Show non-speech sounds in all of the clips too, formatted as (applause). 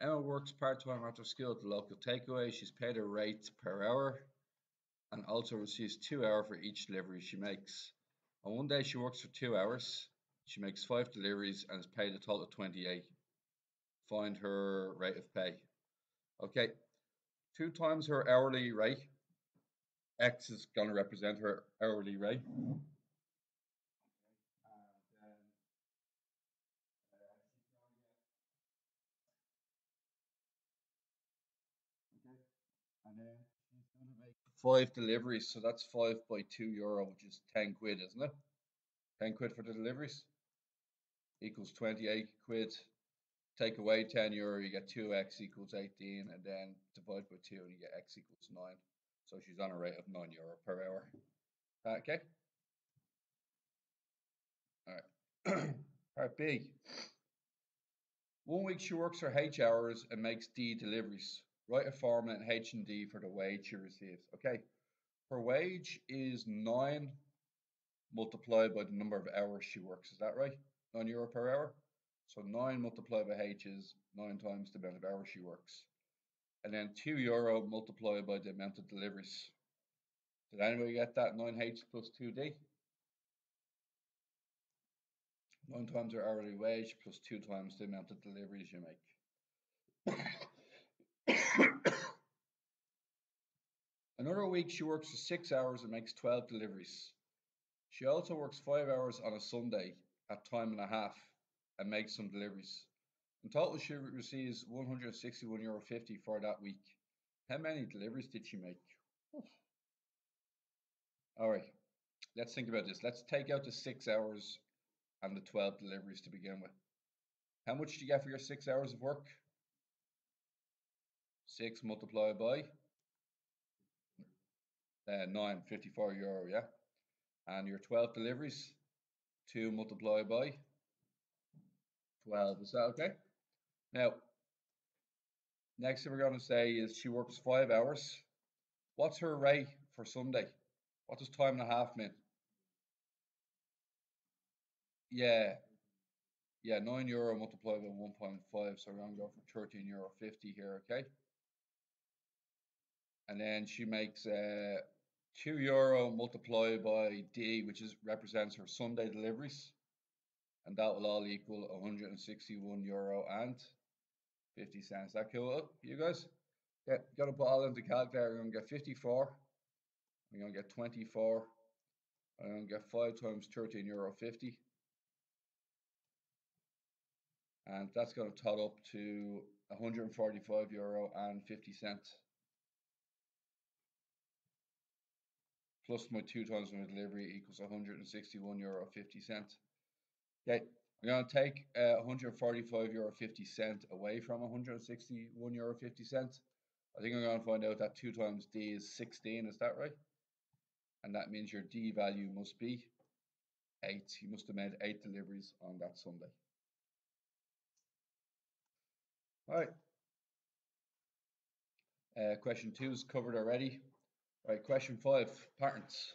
Emma works part-time after school at the local takeaway. She's paid a rate per hour and also receives two hours for each delivery she makes. On one day she works for two hours. She makes five deliveries and is paid a total of 28. Find her rate of pay. Okay, two times her hourly rate. X is going to represent her hourly rate. And then she's going to make five deliveries, so that's five by two euro, which is 10 quid, isn't it? 10 quid for the deliveries equals 28 quid. Take away 10 euro, you get 2x equals 18, and then divide by 2 and you get x equals 9. So she's on a rate of 9 euro per hour. Uh, okay. All right. (clears throat) Part B. One week she works her H hours and makes D deliveries. Write a formula in H and D for the wage she receives. Okay, her wage is 9 multiplied by the number of hours she works. Is that right? 9 euro per hour. So 9 multiplied by H is 9 times the amount of hours she works. And then 2 euro multiplied by the amount of deliveries. Did anybody get that? 9H plus 2D? 9 times her hourly wage plus 2 times the amount of deliveries you make. (coughs) Another week she works for six hours and makes 12 deliveries. She also works five hours on a Sunday at time and a half and makes some deliveries. In total, she receives 161 euro 50 for that week. How many deliveries did she make? All right, let's think about this. Let's take out the six hours and the 12 deliveries to begin with. How much do you get for your six hours of work? 6 multiplied by uh, 9, 54 euro, yeah? And your 12 deliveries, 2 multiplied by 12. Is that okay? Now, next thing we're going to say is she works 5 hours. What's her rate for Sunday? What does time and a half mean? Yeah, yeah, 9 euro multiplied by 1.5, so we're going to go for 13 euro 50 here, okay? And then she makes uh, 2 euro multiplied by D, which is represents her Sunday deliveries. And that will all equal 161 euro and 50 cents. That cool, you guys? Yeah, got to put all into calculator. We're to get 54. We're going to get 24. I'm to get 5 times 13 euro 50. And that's going to total up to 145 euro and 50 cents. Plus my two times my delivery equals 161 euro 50 cent. Okay, I'm going to take uh, 145 euro 50 cent away from 161 euro 50 cent. I think I'm going to find out that 2 times D is 16, is that right? And that means your D value must be 8. You must have made 8 deliveries on that Sunday. All right. Uh, question 2 is covered already. Right, question five, patterns.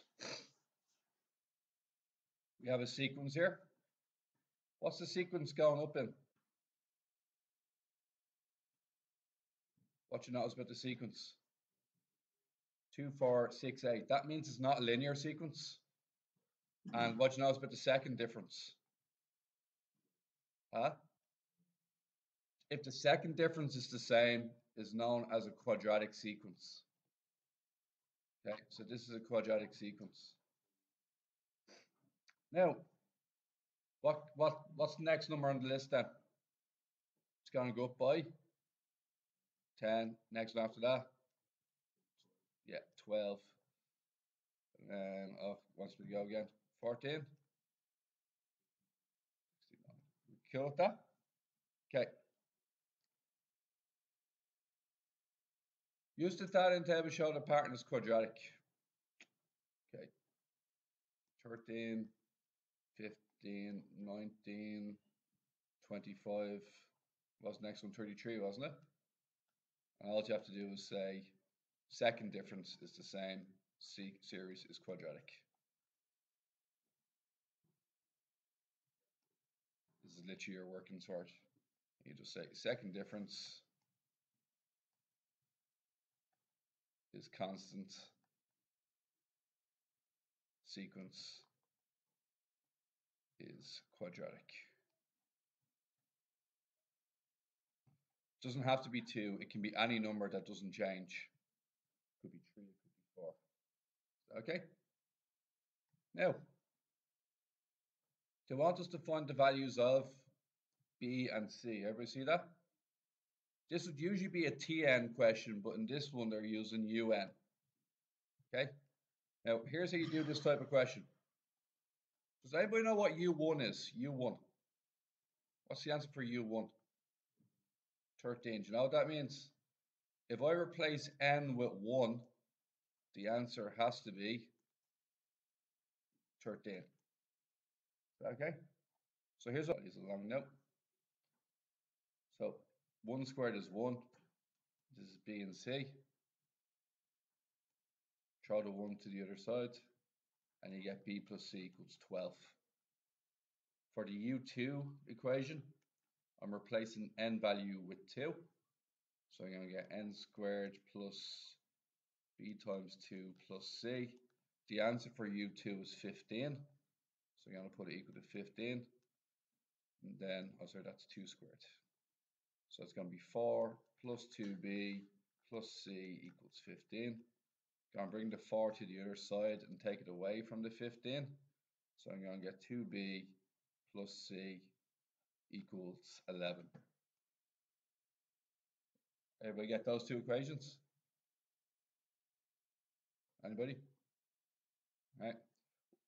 We have a sequence here. What's the sequence going up in? What you notice about the sequence? Two, four, six, eight. That means it's not a linear sequence. And what you notice about the second difference? Huh? If the second difference is the same, is known as a quadratic sequence. Okay, so this is a quadratic sequence. Now, what what what's the next number on the list then? It's going to go up by 10. Next one after that, yeah, 12. And then off once we go again, 14. Kill with that. Okay. Use the starting table show the pattern is quadratic. Okay. 13, 15, 19, 25. Was next one 33, wasn't it? And all you have to do is say second difference is the same, C series is quadratic. This is literally your working sort. You just say second difference is constant sequence is quadratic. Doesn't have to be two, it can be any number that doesn't change. Could be three, it could be four. Okay? Now, they want us to find the values of B and C. Everybody see that? This would usually be a TN question, but in this one they're using UN. Okay? Now, here's how you do this type of question. Does anybody know what U1 is? U1. What's the answer for U1? 13. Do you know what that means? If I replace n with 1, the answer has to be 13. Okay? So here's what is a long note. So 1 squared is 1. This is B and C. Throw the 1 to the other side. And you get B plus C equals 12. For the U2 equation, I'm replacing n value with 2. So I'm going to get n squared plus b times 2 plus c. The answer for u2 is 15. So I'm going to put it equal to 15. And then, oh sorry, that's 2 squared. So it's going to be 4 plus 2b plus c equals 15. Going to bring the 4 to the other side and take it away from the 15. So I'm going to get 2b plus c equals 11. Everybody get those two equations? Anybody? All right.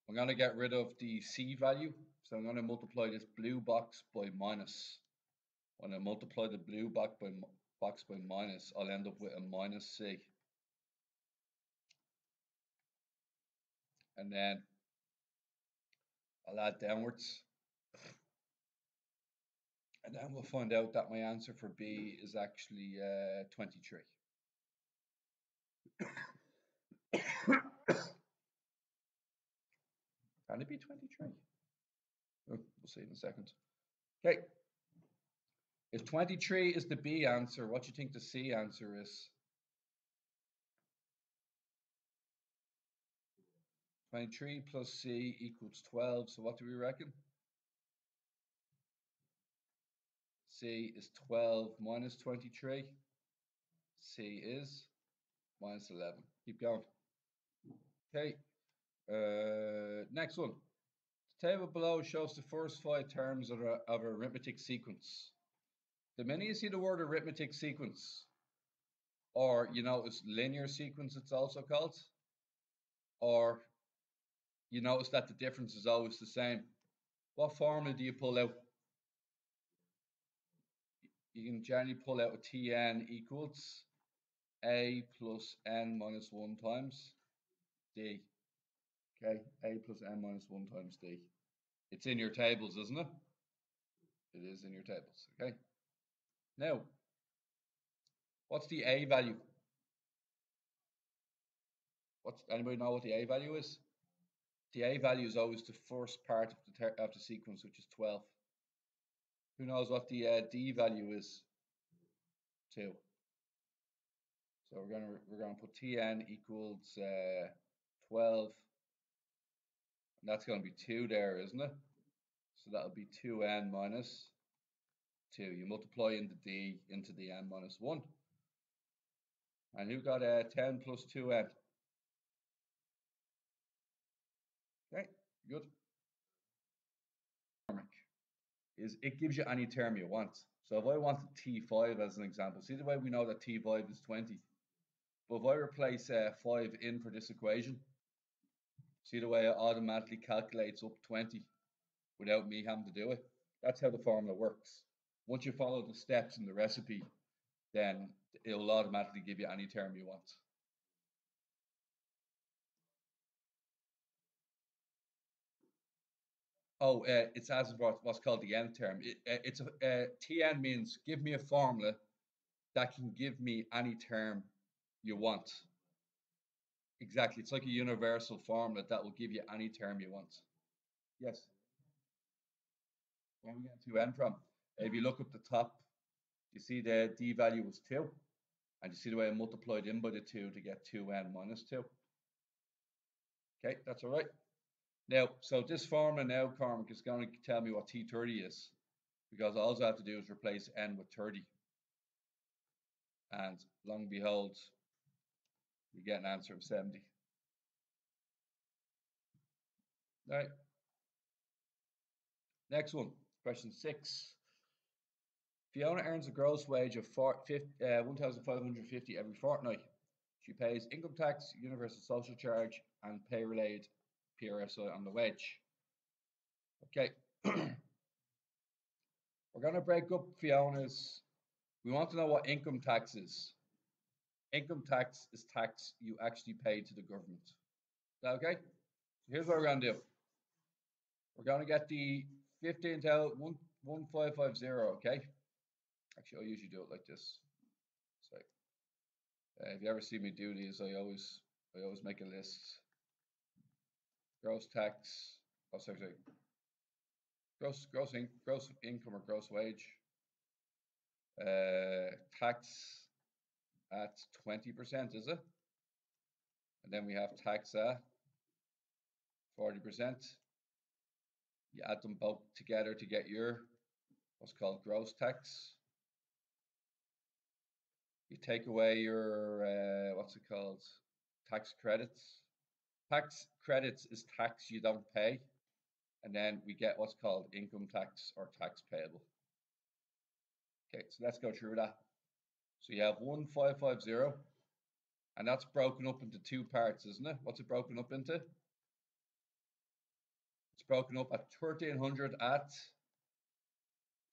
I'm going to get rid of the c value. So I'm going to multiply this blue box by minus. When I multiply the blue box by, box by minus, I'll end up with a minus c. And then I'll add downwards. And then we'll find out that my answer for B is actually uh, 23. (coughs) Can it be 23? Oh, we'll see in a second. Okay. If 23 is the B answer, what do you think the C answer is? 23 plus C equals 12. So what do we reckon? C is 12 minus 23. C is minus 11. Keep going. Okay. Uh, next one. The table below shows the first five terms of, a, of an arithmetic sequence. The minute you see the word arithmetic sequence, or you notice linear sequence it's also called, or you notice that the difference is always the same. What formula do you pull out? you can generally pull out a Tn equals a plus n minus 1 times d. Okay, a plus n minus 1 times d. It's in your tables, isn't it? It is in your tables, okay? Now, what's the a value? What's anybody know what the a value is? The a value is always the first part of the of the sequence, which is 12. Who knows what the uh, d value is? Two. So we're gonna we're gonna put tn equals uh, 12, and that's gonna be two there, isn't it? So that'll be 2n minus 2. You multiply in the d into the n minus 1. And who got uh, 10 plus 2n? Okay, good is it gives you any term you want. So if I wanted T5 as an example, see the way we know that T5 is 20. But if I replace uh, 5 in for this equation, see the way it automatically calculates up 20 without me having to do it? That's how the formula works. Once you follow the steps in the recipe, then it will automatically give you any term you want. Oh, uh, it's as what, what's called the n term. It, uh, it's a uh, Tn means give me a formula that can give me any term you want. Exactly, it's like a universal formula that will give you any term you want. Yes. Where are we getting to n from? If you look up the top, you see the d value was two. And you see the way I multiplied in by the 2 to get 2n minus 2. Okay, that's all right. Now, so this formula now, Cormac, is going to tell me what T30 is. Because all I have to do is replace n with 30. And long and behold, we get an answer of 70. Right. Next one, question six. Fiona earns a gross wage of uh, 1,550 every fortnight. She pays income tax, universal social charge, and pay related PRSI on the wage. Okay. (clears throat) We're going to break up Fiona's. We want to know what income tax is. Income tax is tax you actually pay to the government. Okay? So here's what we're going to do. We're going to get the 15,1550, okay? Actually, I'll usually do it like this. So, uh, if you ever see me do these, I always, I always make a list. Gross tax, oh sorry, sorry. Gross, gross, in, gross income or gross wage. Uh, tax at 20%, is it? And then we have tax at 40%. You add them both together to get your what's called gross tax. You take away your uh, what's it called tax credits. Tax credits is tax you don't pay, and then we get what's called income tax or tax payable. Okay, so let's go through that. So you have 1550, and that's broken up into two parts, isn't it? What's it broken up into? It's broken up at 1300 at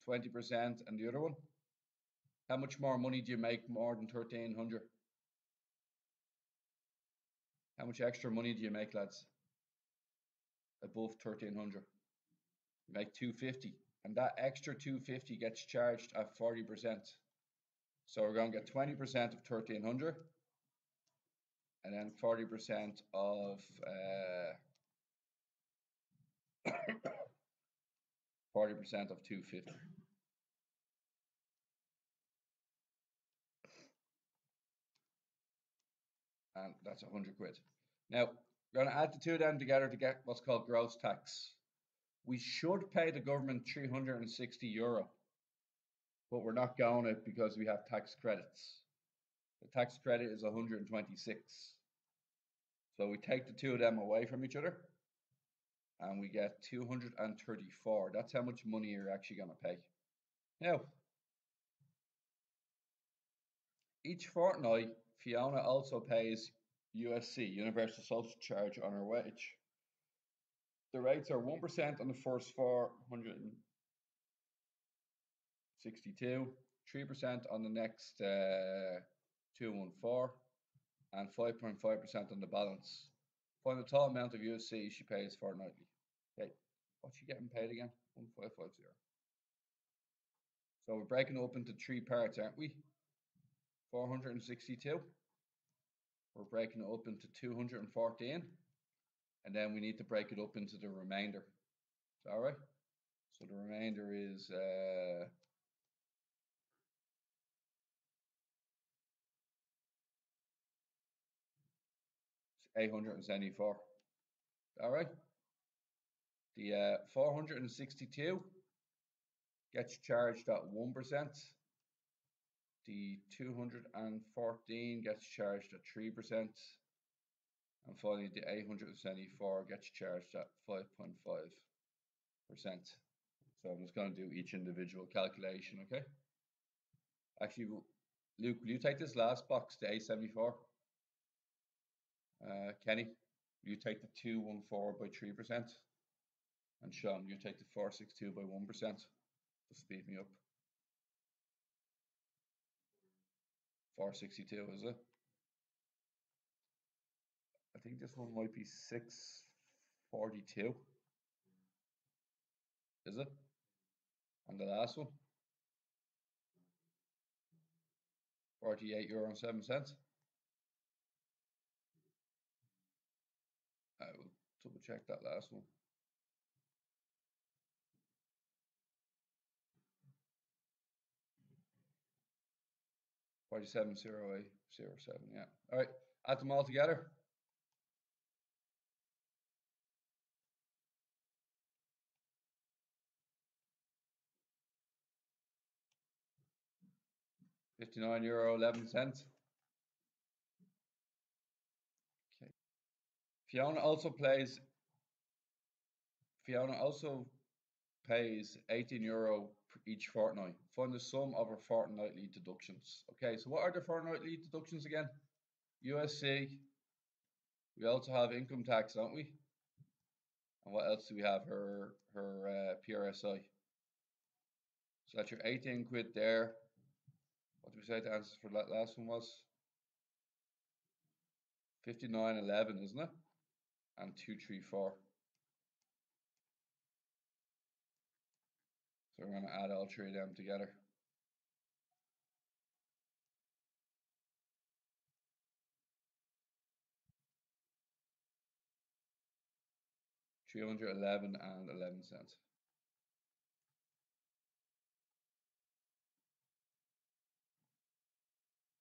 20% and the other one. How much more money do you make more than 1300? How much extra money do you make, lads? Above 1300. You make 250 and that extra 250 gets charged at 40%. So we're going to get 20% of 1300 and then 40% of uh, (coughs) 40% of 250. And that's 100 quid. Now, we're going to add the two of them together to get what's called gross tax. We should pay the government 360 euro, but we're not going it because we have tax credits. The tax credit is 126. So we take the two of them away from each other and we get 234. That's how much money you're actually going to pay. Now, each fortnight, Fiona also pays USC, Universal Social Charge, on her wage. The rates are 1% on the first 462, 3% on the next uh, 214, and 5.5% on the balance. Find the total amount of USC she pays fortnightly. Okay, what's she getting paid again? 1550. So we're breaking up into three parts, aren't we? 462. We're breaking it up into 214. And then we need to break it up into the remainder. Is that all right? So the remainder is uh, eight hundred and seventy-four. All right. The uh, 462 gets charged at 1%. The 214 gets charged at 3%. And finally, the 874 gets charged at 5.5%. So I'm just going to do each individual calculation, okay? Actually, Luke, will you take this last box, the 874? Uh, Kenny, you take the 214 by 3%. And Sean, you take the 462 by 1% to speed me up. 462, is it? I think this one might be 642. Is it? And the last one? 48 euro and 7 cents. I will double check that last one. 470807, yeah. All right, add them all together. Fifty-nine euro eleven cents. Okay. Fiona also plays. Fiona also pays 18 euro each fortnight. Find the sum of her fortnightly deductions. Okay, so what are the fortnightly deductions again? USC. We also have income tax, don't we? And what else do we have? Her her uh, PRSI. So that's your 18 quid there. What did we say the answer for that last one was? 59.11, isn't it? And 234. So we're going to add all three of them together. Three hundred eleven and eleven cents.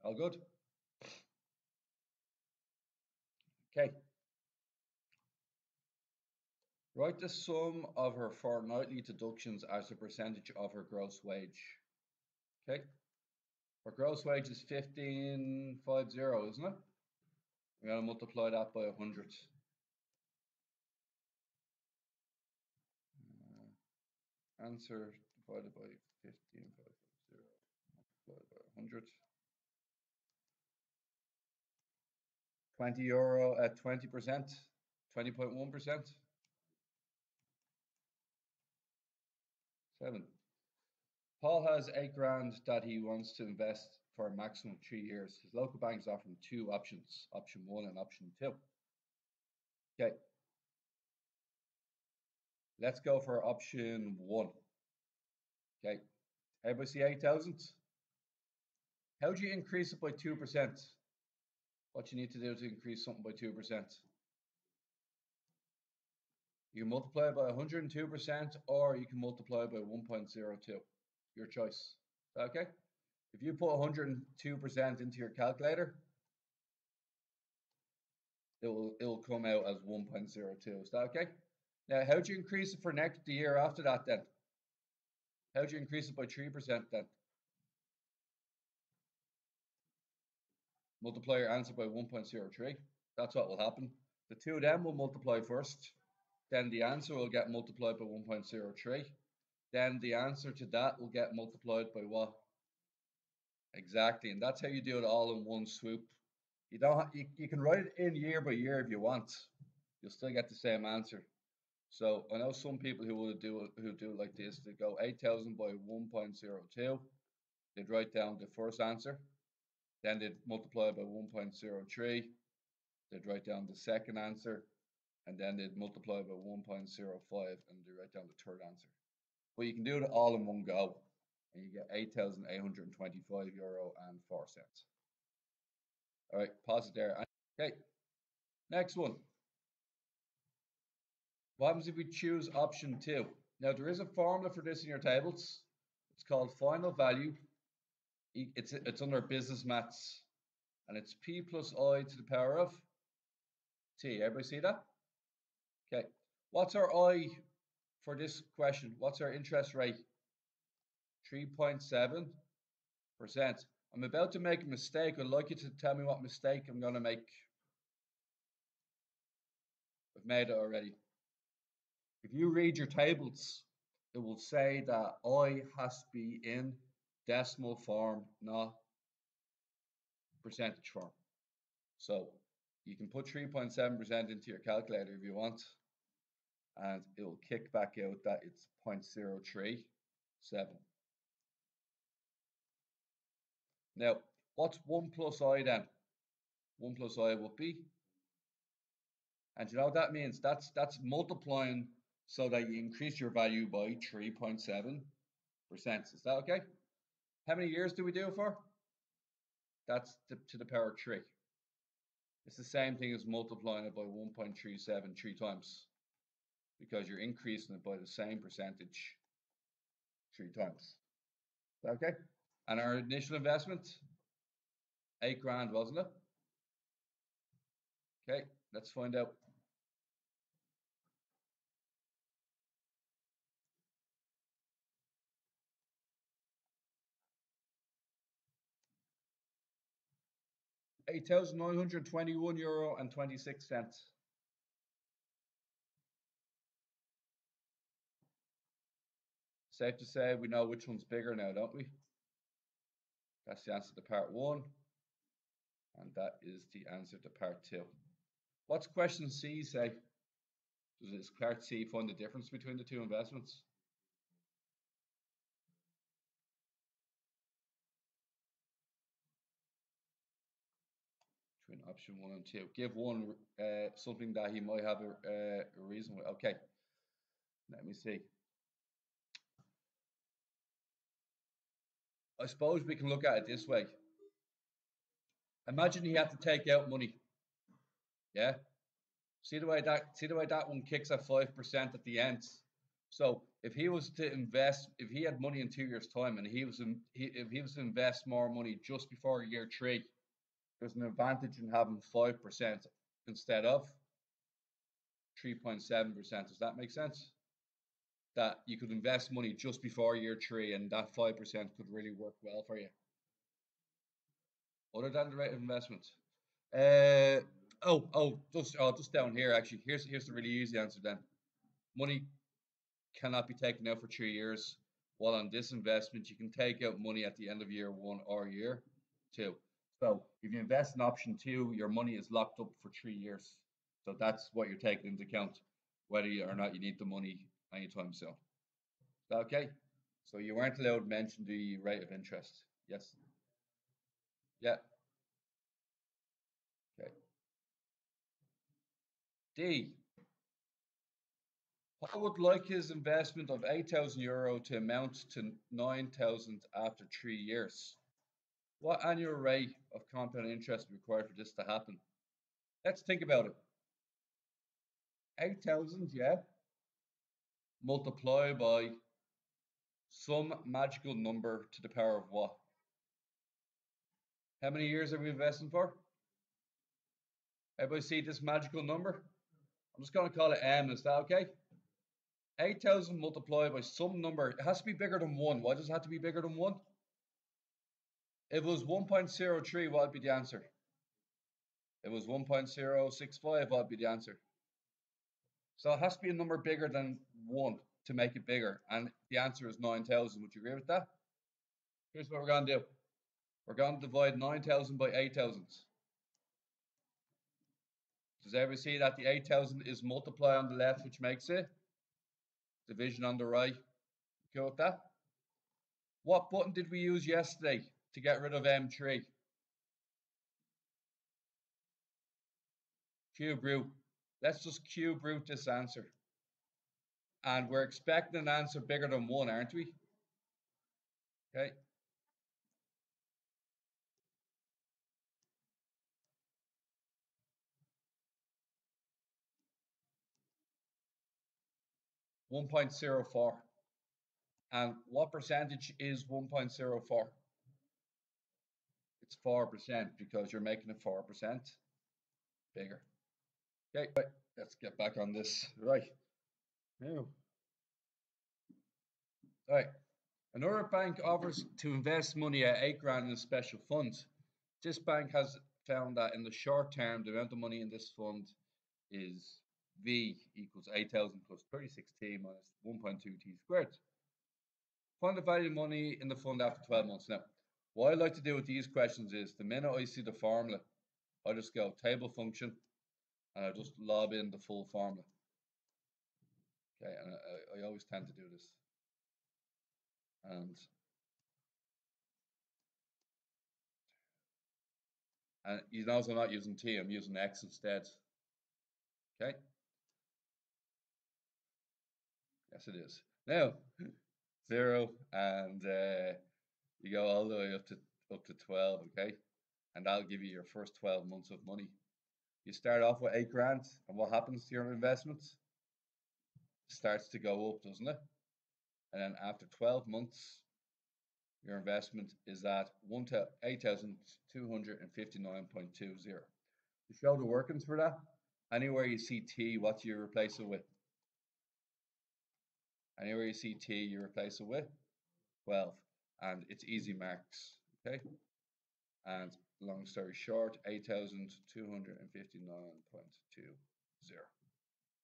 All good. Okay. Write the sum of her fortnightly deductions as a percentage of her gross wage. Okay. Her gross wage is 1550, isn't it? We're going to multiply that by 100. Uh, answer divided by 1550 multiplied by 100. 20 euro at 20%, 20.1%. Paul has eight grand that he wants to invest for a maximum of three years. His local bank is offering two options, option one and option two. Okay. Let's go for option one. Okay. Everybody see 8,000? How do you increase it by 2%? What you need to do to increase something by 2%? You multiply it by 102% or you can multiply by 1.02. Your choice. Okay? If you put 102% into your calculator, it will it will come out as 1.02. Is that okay? Now, how do you increase it for next the year after that then? How do you increase it by 3% then? Multiply your answer by 1.03. That's what will happen. The two of them will multiply first then the answer will get multiplied by 1.03. Then the answer to that will get multiplied by what? Exactly, and that's how you do it all in one swoop. You don't you, you can write it in year by year if you want. You'll still get the same answer. So I know some people who will do it who do it like this. They go 8,000 by 1.02. They'd write down the first answer. Then they'd multiply by 1.03. They'd write down the second answer and then they'd multiply by 1.05 and they write down the third answer. But you can do it all in one go and you get 8,825 euro and 4 cents. All right, pause it there. Okay, next one. What happens if we choose option two? Now there is a formula for this in your tables. It's called final value. It's, it's under business maths and it's P plus I to the power of T. Everybody see that? Okay, what's our I for this question? What's our interest rate? 3.7%. I'm about to make a mistake. I'd like you to tell me what mistake I'm going to make. I've made it already. If you read your tables, it will say that I has to be in decimal form, not percentage form. So you can put 3.7% into your calculator if you want and it will kick back out that it's 0.037. Now, what's 1 plus i then? 1 plus i will be. And you know what that means? That's, that's multiplying so that you increase your value by 3.7%. Is that okay? How many years do we do for? That's to, to the power of 3. It's the same thing as multiplying it by 1.37 three times because you're increasing it by the same percentage three times. Okay? And our initial investment, Eight grand, wasn't it? Okay, let's find out. Eight thousand nine hundred twenty-one euro and twenty-six cents. Safe to say we know which one's bigger now, don't we? That's the answer to part one. And that is the answer to part two. What's question C say? Does part C find the difference between the two investments? Between option one and two. Give one uh, something that he might have a, uh, a reason with. Okay. Let me see. I suppose we can look at it this way. Imagine he had to take out money. Yeah. See the way that see the way that one kicks at five percent at the end. So if he was to invest, if he had money in two years' time, and he was in, he, if he was to invest more money just before year three, there's an advantage in having five percent instead of three point seven percent. Does that make sense? That you could invest money just before year three and that 5% could really work well for you. Other than the rate of investment. Uh, oh, oh, just, oh, just down here actually. Here's, here's the really easy answer then. Money cannot be taken out for three years. While on this investment, you can take out money at the end of year one or year two. So if you invest in option two, your money is locked up for three years. So that's what you're taking into account, whether you or not you need the money anytime soon. Okay, so you weren't allowed to mention the rate of interest. Yes. Yeah. Okay. D. Paul would like his investment of 8,000 euro to amount to 9,000 after three years. What annual rate of compound interest required for this to happen? Let's think about it. 8,000, yeah multiply by some magical number to the power of what? How many years are we investing for? Everybody see this magical number? I'm just going to call it M. Is that okay? 8,000 multiplied by some number. It has to be bigger than 1. Why does it have to be bigger than 1? If it was 1.03, what would be the answer? If it was 1.065, what would be the answer? So it has to be a number bigger than 1 to make it bigger. And the answer is 9,000. Would you agree with that? Here's what we're going to do. We're going to divide 9,000 by 8,000. Does everybody see that the 8,000 is multiply on the left, which makes it division on the right? Go with that? What button did we use yesterday to get rid of M3? Cube root. Let's just cube root this answer. And we're expecting an answer bigger than 1, aren't we? Okay. One point zero four. And what percentage is one point zero four? It's four percent because you're making it four percent bigger. Okay, right, let's get back on this. Right. Now. Right. Another bank offers to invest money at eight grand in a special fund. This bank has found that in the short term, the amount of money in this fund is V equals 8,000 plus 36T minus 1.2T squared. Find the value of money in the fund after 12 months. Now, what I like to do with these questions is the minute I see the formula, I just go table function and I just lob in the full formula. Okay, and I, I always tend to do this. And and you notice I'm not using t, I'm using x instead. Okay. Yes, it is. Now, (laughs) zero, and uh, you go all the way up to up to 12, okay? And that'll give you your first 12 months of money. You start off with eight grand, and what happens to your investments? It starts to go up, doesn't it? And then after 12 months, your investment is at 8,259.20. To show the workings for that, anywhere you see T, what do you replace it with? Anywhere you see T, you replace it with 12. And it's easy marks, okay? And long story short, 8,259.20.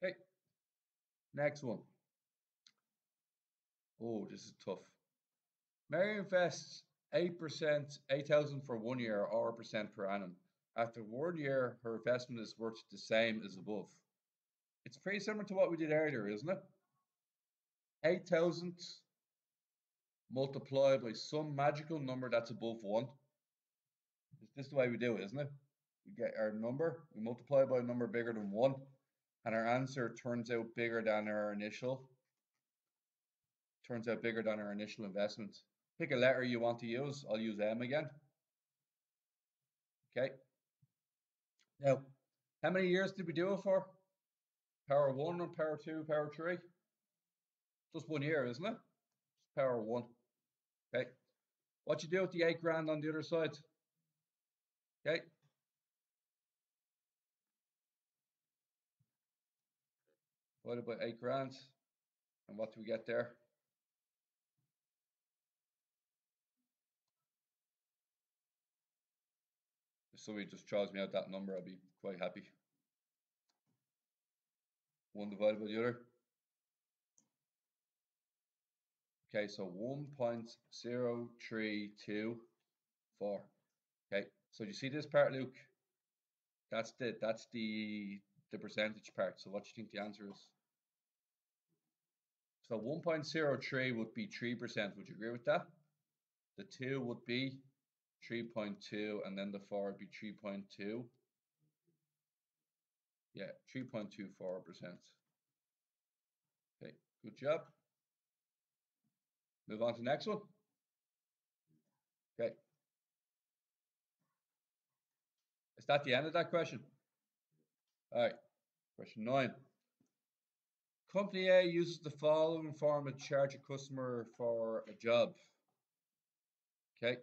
Okay, next one. Oh, this is tough. Mary invests 8%, 8,000 for one year or percent per annum. After one year, her investment is worth the same as above. It's pretty similar to what we did earlier, isn't it? 8,000 multiplied by some magical number that's above 1. Is this the way we do it, isn't it? We get our number, we multiply by a number bigger than 1, and our answer turns out bigger than our initial. Turns out bigger than our initial investment. Pick a letter you want to use. I'll use M again. Okay. Now, how many years did we do it for? Power 1 and power 2, power 3? Just one year, isn't it? Power 1. Okay. What you do with the 8 grand on the other side? Okay. Divided by 8 grand. And what do we get there? If somebody just charges me out that number, I'll be quite happy. 1 divided by the other. Okay, so 1.0324. Okay, so you see this part, Luke? That's the that's the the percentage part. So what do you think the answer is? So 1.03 would be 3%. Would you agree with that? The 2 would be 3.2 and then the 4 would be 3.2. Yeah, 3.24%. Okay, good job. Move on to the next one. Okay. Is that the end of that question? All right, question nine. Company A uses the following form to charge a customer for a job. Okay,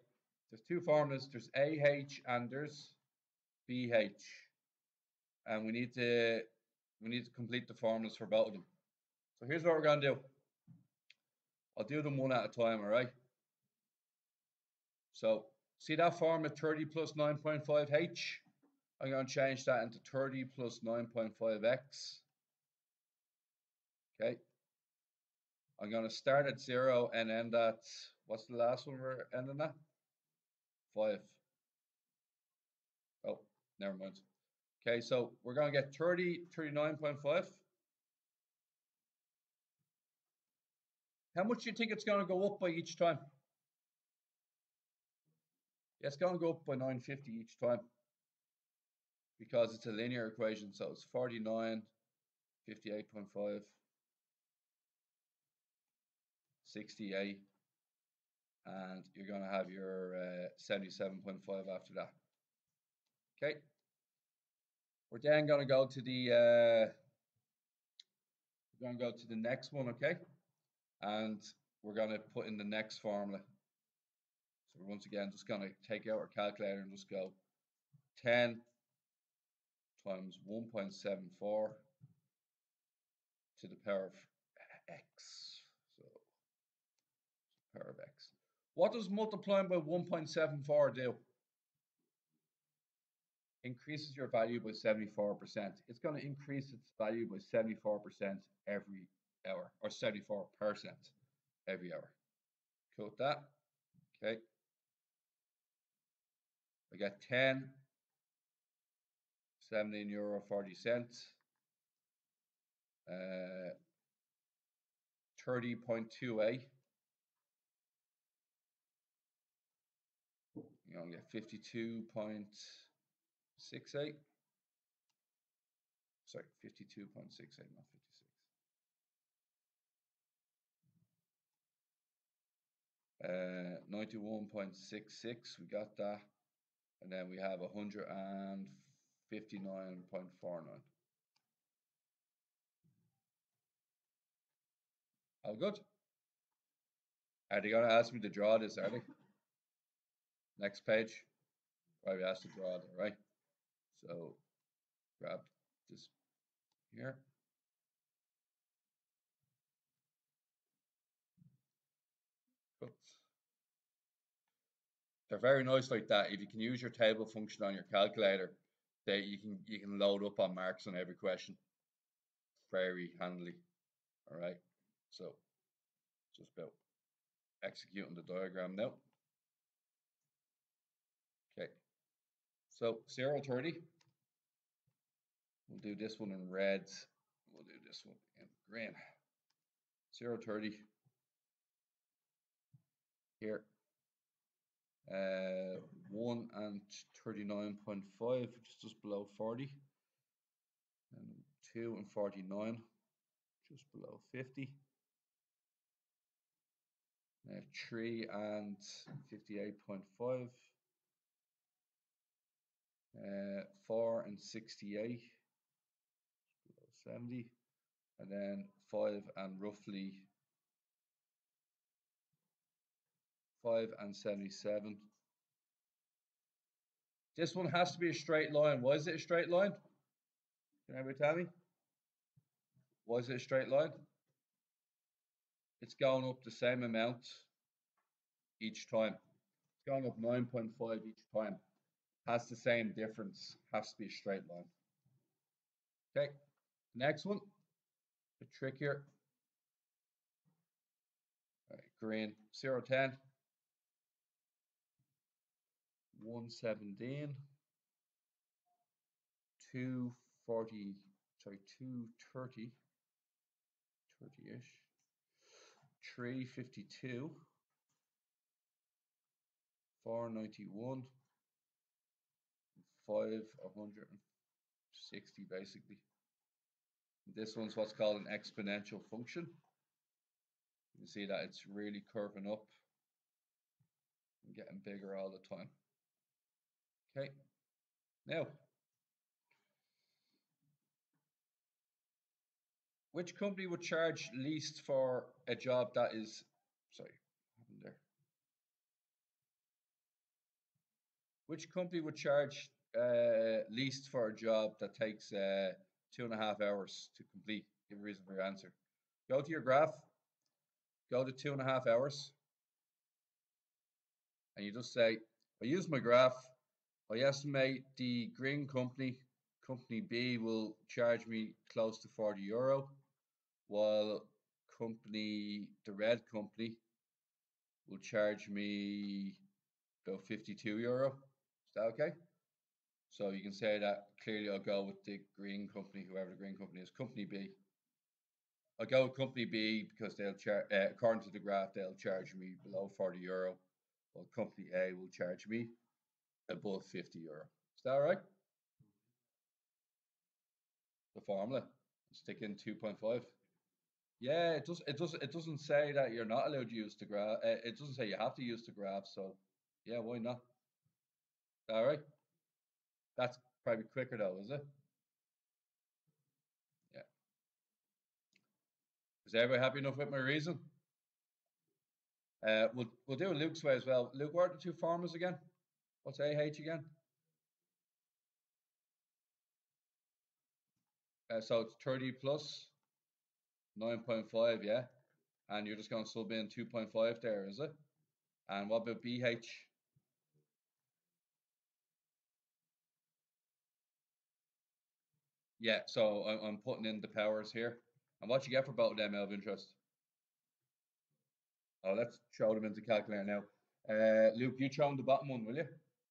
there's two formulas. There's AH and there's BH. And we need to we need to complete the formulas for both of them. So here's what we're going to do. I'll do them one at a time, all right? So see that formula 30 plus 9.5h? I'm going to change that into 30 plus 9.5x. Okay. I'm going to start at 0 and end at, what's the last one we're ending at? 5. Oh, never mind. Okay, so we're going to get 30, 39.5. How much do you think it's going to go up by each time? Yeah, it's going to go up by 950 each time because it's a linear equation. So it's 49, 58.5, 68, and you're going to have your uh, 77.5 after that. Okay. We're then going to go to the uh, we're going to go to the next one, okay? And we're going to put in the next formula. So we're once again just going to take out our calculator and just go 10 times 1.74 to the power of x. So power of x. What does multiplying by 1.74 do? Increases your value by 74%. It's going to increase its value by 74% every hour, or 74% every hour. Cool that. Okay. I got 10, 17 euro 40 cents, uh, 30.28 you know, get 52.68. Sorry, 52.68, not 56. Uh, 91.66, we got that. And then we have 159.49. All good? Are they going to ask me to draw this, are they? (laughs) Next page. Probably asked to draw it, right? So grab this here. They're very nice like that. If you can use your table function on your calculator, that you can you can load up on marks on every question. Very handily. All right. So just about executing the diagram now. Okay. So 0 30. We'll do this one in red. We'll do this one in green. 0 30 here. Uh, 1 and 39.5, which is just below 40. And 2 and 49, just below 50. Uh, 3 and 58.5. Uh, 4 and 68, below 70. And then 5 and roughly 5 and 77. This one has to be a straight line. Why is it a straight line? Can anybody tell me? Why is it a straight line? It's going up the same amount each time. It's going up 9.5 each time. Has the same difference. Has to be a straight line. Okay, next one. A trick here. All right, green 0, 10. 117, 240, sorry, 230, 30-ish, 352, 491, 560 basically. This one's what's called an exponential function. You can see that it's really curving up and getting bigger all the time. Okay. Now, which company would charge least for a job that is, sorry, there? Which company would charge uh, least for a job that takes uh, two and a half hours to complete? Give a reason for your answer. Go to your graph, go to two and a half hours, and you just say, I use my graph I estimate the green company, company B, will charge me close to 40 euro, while company, the red company, will charge me about 52 euro. Is that okay? So you can say that clearly I'll go with the green company, whoever the green company is, company B. I'll go with company B because they'll charge, uh, according to the graph, they'll charge me below 40 euro, while company A will charge me above 50 euro. Is that right? The formula. Stick in 2.5. Yeah, it does. It does. It doesn't say that you're not allowed to use the graph. Uh, it doesn't say you have to use the graph. So, yeah, why not? All right. That's probably quicker though, is it? Yeah. Is everybody happy enough with my reason? Uh, we'll we'll do Luke's way as well. Luke, what are the two formulas again? What's AH again? Uh, so it's 30 plus 9.5, yeah? And you're just going to sub in 2.5 there, is it? And what about BH? Yeah, so I'm putting in the powers here. And what you get for both of them out of interest? Oh, let's show them into calculator now. Uh, Luke, you show them the bottom one, will you?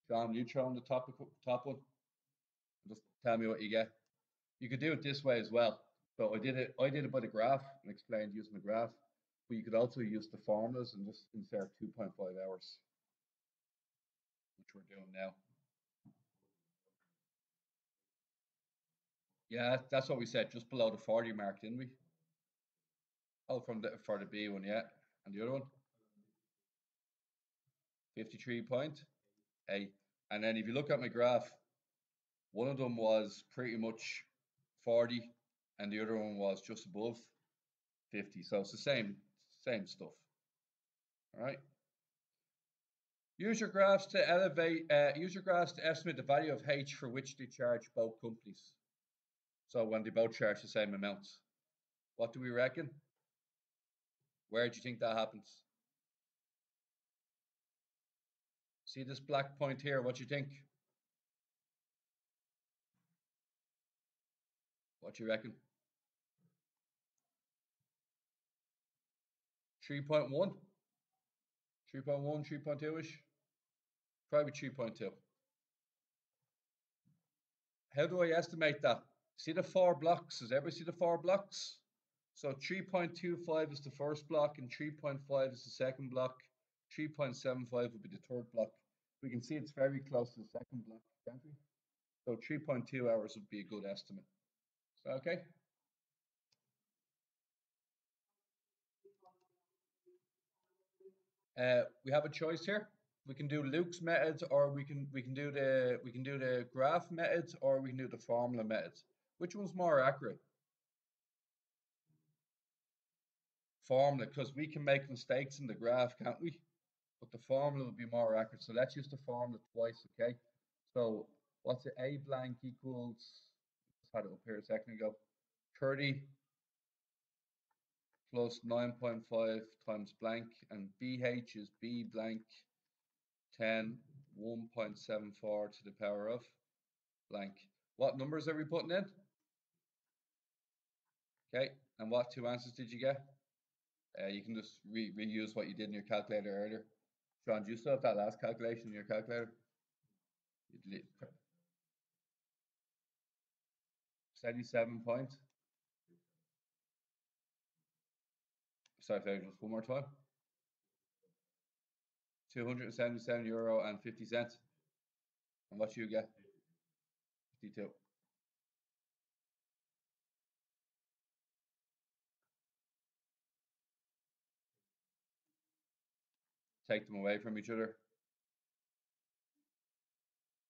John, you throw on the top top one? Just tell me what you get. You could do it this way as well. So I did it. I did it by the graph and explained using the graph. But you could also use the formulas and just insert 2.5 hours, which we're doing now. Yeah, that's what we said, just below the 40 mark, didn't we? Oh, from the for the B one, yeah. And the other one? 53 point a. And then if you look at my graph, one of them was pretty much 40 and the other one was just above 50. So it's the same, same stuff. All right. Use your graphs to elevate, uh, use your graphs to estimate the value of H for which they charge both companies. So when they both charge the same amounts. What do we reckon? Where do you think that happens? See this black point here, what you think? What you reckon? 3.1? 3.1, 3.2-ish? Probably 3.2. How do I estimate that? See the four blocks? Does everybody see the four blocks? So 3.25 is the first block and 3.5 is the second block. 3.75 would be the third block. We can see it's very close to the second block, can't we? So 3.2 hours would be a good estimate. So, okay? Uh, we have a choice here. We can do Luke's methods, or we can we can do the we can do the graph methods, or we can do the formula methods. Which one's more accurate? Formula, because we can make mistakes in the graph, can't we? But the formula would be more accurate. So let's use the formula twice, okay? So what's it? A blank equals, just had it up here a second ago, 30 plus 9.5 times blank and BH is B blank 10 1.74 to the power of blank. What numbers are we putting in? Okay, and what two answers did you get? Uh, you can just re reuse what you did in your calculator earlier. Sean, do you still have that last calculation in your calculator? 77 points. sorry, sorry, just one more time. 277 euro and 50 cents. And what you get? 52. Take them away from each other.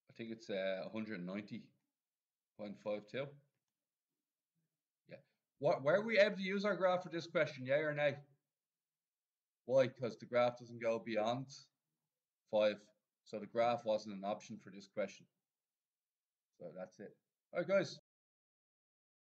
I think it's uh, 190.52. Yeah. What, where are we able to use our graph for this question, yay or nay? Why? Because the graph doesn't go beyond 5. So the graph wasn't an option for this question. So that's it. All right, guys.